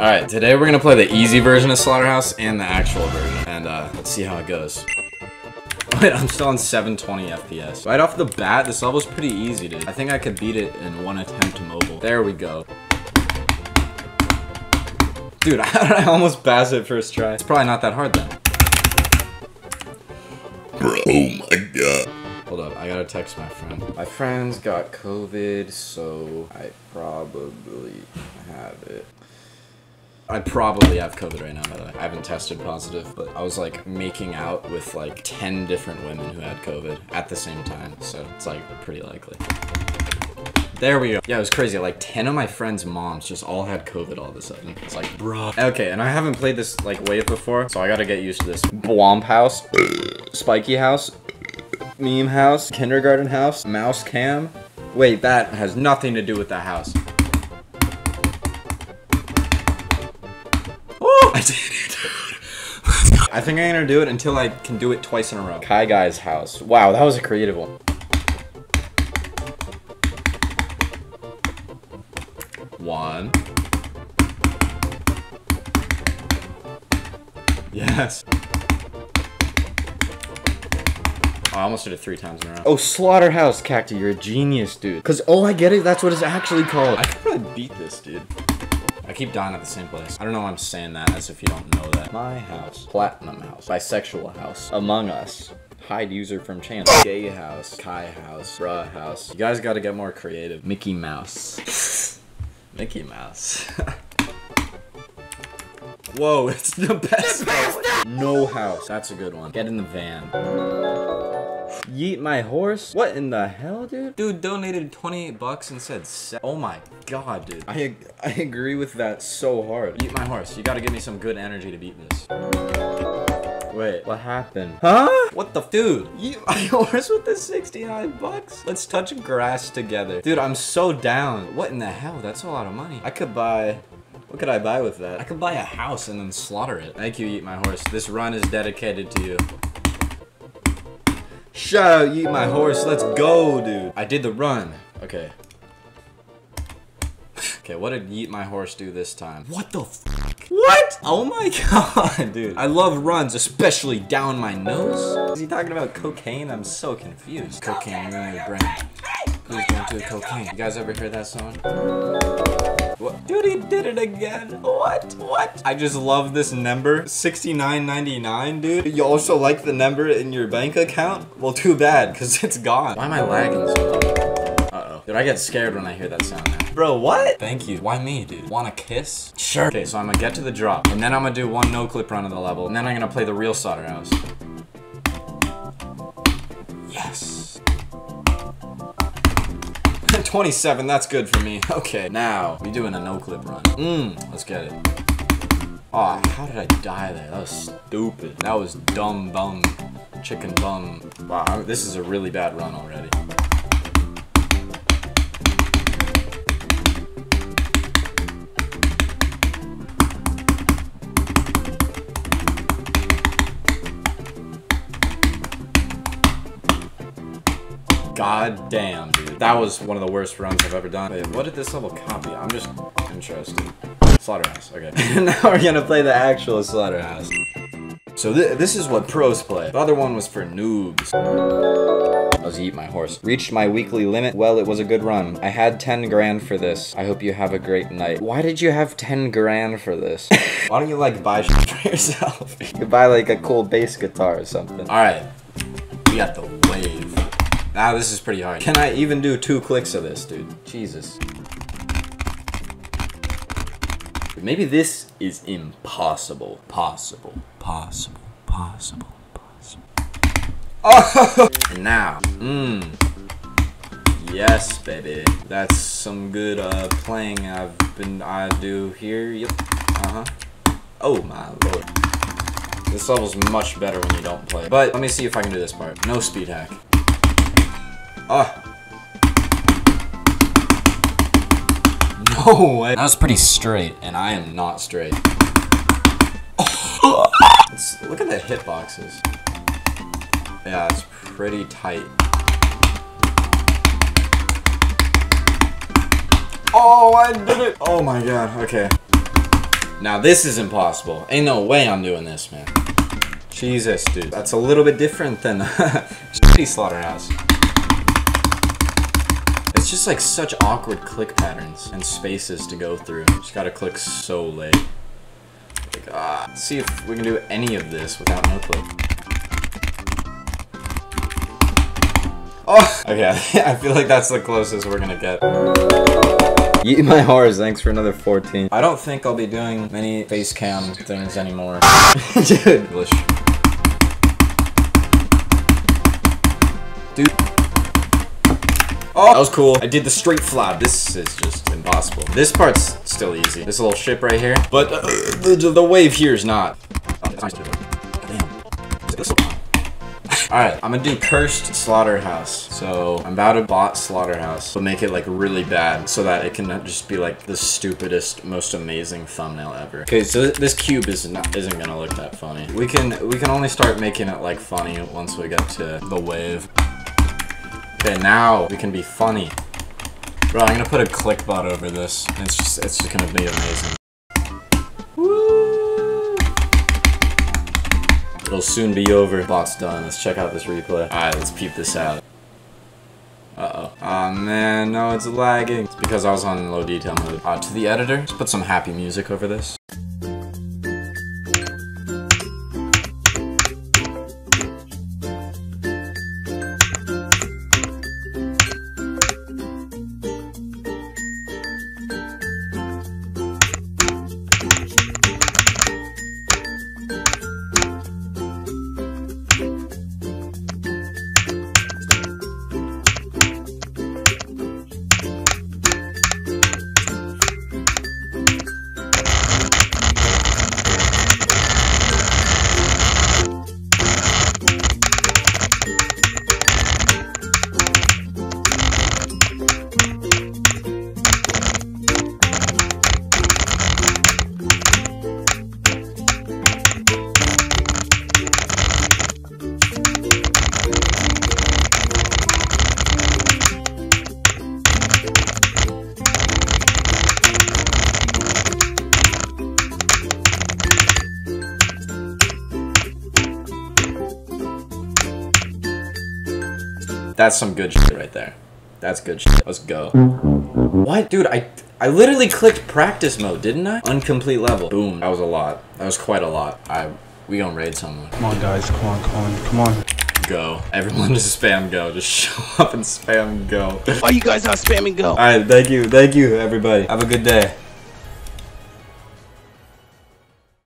Alright, today we're gonna play the easy version of Slaughterhouse and the actual version. And uh, let's see how it goes. Wait, I'm still on 720 FPS. Right off the bat, this level's pretty easy, dude. I think I could beat it in one attempt mobile. There we go. Dude, I almost pass it first try. It's probably not that hard then. Bro, oh my god. Hold up, I gotta text my friend. My friend's got COVID, so I probably have it. I probably have COVID right now, by the way. I haven't tested positive, but I was like making out with like 10 different women who had COVID at the same time, so it's like pretty likely. There we go. Yeah, it was crazy. Like 10 of my friends' moms just all had COVID all of a sudden. It's like, bro. Okay, and I haven't played this like wave before, so I gotta get used to this. Blomp house, spiky house, meme house, kindergarten house, mouse cam. Wait, that has nothing to do with the house. I did it. I think I'm gonna do it until I can do it twice in a row. Kai Guy's house. Wow, that was a creative one. One. Yes. Oh, I almost did it three times in a row. Oh, Slaughterhouse Cacti, you're a genius, dude. Cause, oh, I get it, that's what it's actually called. I could probably beat this, dude. I keep dying at the same place. I don't know why I'm saying that, as if you don't know that. My house. Platinum house. Bisexual house. Among Us. Hide user from channel. Gay house. Kai house. Bruh house. You guys gotta get more creative. Mickey Mouse. Mickey Mouse. Whoa, it's the best. no house. That's a good one. Get in the van. Yeet my horse? What in the hell, dude? Dude donated 28 bucks and said Oh my god, dude. I, I agree with that so hard. Yeet my horse. You gotta give me some good energy to beat this. Wait, what happened? Huh? What the- Dude, yeet my horse with the 69 bucks? Let's touch grass together. Dude, I'm so down. What in the hell? That's a lot of money. I could buy... What could I buy with that? I could buy a house and then slaughter it. Thank you, Eat My Horse. This run is dedicated to you. Shout out, Eat My Horse. Let's go, dude. I did the run. Okay. Okay, what did Yeet My Horse do this time? What the fuck? What? Oh my god, dude. I love runs, especially down my nose. Is he talking about cocaine? I'm so confused. Cocaine ruining your brain. Who's going to do cocaine? You guys ever heard that song? Dude, he did it again. What? What? I just love this number. 69.99, dude. You also like the number in your bank account? Well, too bad, because it's gone. Why am I lagging so? Uh-oh. Dude, I get scared when I hear that sound now. Bro, what? Thank you. Why me, dude? Wanna kiss? Sure. Okay, so I'm gonna get to the drop, and then I'm gonna do one no-clip run of the level, and then I'm gonna play the real Slaughterhouse. Yes. 27, that's good for me. Okay, now, we doing a no-clip run. Mmm, let's get it. Aw, oh, how did I die there? That was stupid. That was dumb bum, chicken bum. Wow, this is a really bad run already. God damn, dude. That was one of the worst runs I've ever done. Wait, what did this level copy? I'm just interested. Slaughterhouse, okay. now we're gonna play the actual Slaughterhouse. So th this is what pros play. The other one was for noobs. I was eat my horse. Reached my weekly limit. Well, it was a good run. I had 10 grand for this. I hope you have a great night. Why did you have 10 grand for this? Why don't you like buy shit for yourself? you could buy like a cool bass guitar or something. All right, we got the. Ah, this is pretty hard. Can I even do two clicks of this, dude? Jesus. Maybe this is impossible. Possible. Possible. Possible. Possible. Oh! now. Mmm. Yes, baby. That's some good uh, playing I've been I do here. Yep. Uh-huh. Oh my lord. This level's much better when you don't play. But let me see if I can do this part. No speed hack. Oh. No way. That was pretty straight, and I am not straight. look at the hitboxes. Yeah, it's pretty tight. Oh, I did it! Oh my god, okay. Now this is impossible. Ain't no way I'm doing this, man. Jesus, dude. That's a little bit different than Shitty Slaughterhouse. It's just like such awkward click patterns and spaces to go through. Just gotta click so late. Like, ah. Let's see if we can do any of this without no-clip. Oh! Okay, I feel like that's the closest we're gonna get. Eat my horse, thanks for another 14. I don't think I'll be doing many face cam things anymore. Dude. English. Dude. Oh, that was cool. I did the straight flop. This is just impossible. This part's still easy. This little ship right here. But uh, the, the wave here is not. Alright, I'm gonna do Cursed Slaughterhouse. So, I'm about to bot Slaughterhouse, but make it like really bad so that it can just be like the stupidest, most amazing thumbnail ever. Okay, so th this cube is not, isn't gonna look that funny. We can we can only start making it like funny once we get to the wave. Okay, now we can be funny. Bro, I'm gonna put a click bot over this. It's just it's just gonna be amazing. It'll soon be over. Bot's done. Let's check out this replay. Alright, let's peep this out. Uh-oh. oh, man, no, it's lagging. It's because I was on low detail mode. Uh, to the editor, let's put some happy music over this. That's some good shit right there. That's good shit. Let's go. What? Dude, I I literally clicked practice mode, didn't I? Uncomplete level. Boom. That was a lot. That was quite a lot. I we gonna raid someone. Come on guys, come on, come on, come on. Go. Everyone just spam go. Just show up and spam go. Why you guys not spamming go? Alright, thank you. Thank you, everybody. Have a good day.